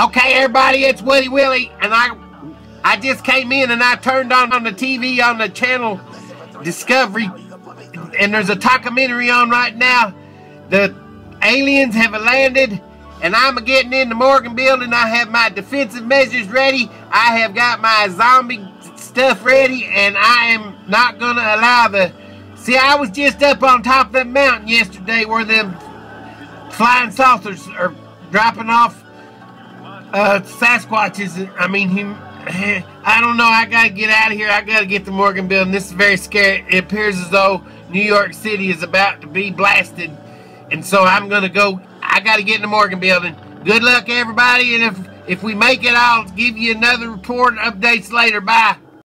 Okay, everybody, it's Woody Willie, and I I just came in and I turned on on the TV on the channel Discovery, and there's a documentary on right now. The aliens have landed, and I'm getting in the Morgan building. I have my defensive measures ready. I have got my zombie stuff ready, and I am not gonna allow the. See, I was just up on top of that mountain yesterday where them flying saucers are dropping off uh, Sasquatches. I mean, he, I don't know. I gotta get out of here. I gotta get to Morgan Building. This is very scary. It appears as though New York City is about to be blasted, and so I'm gonna go. I gotta get in the Morgan Building. Good luck, everybody, and if if we make it, I'll give you another report and updates later. Bye.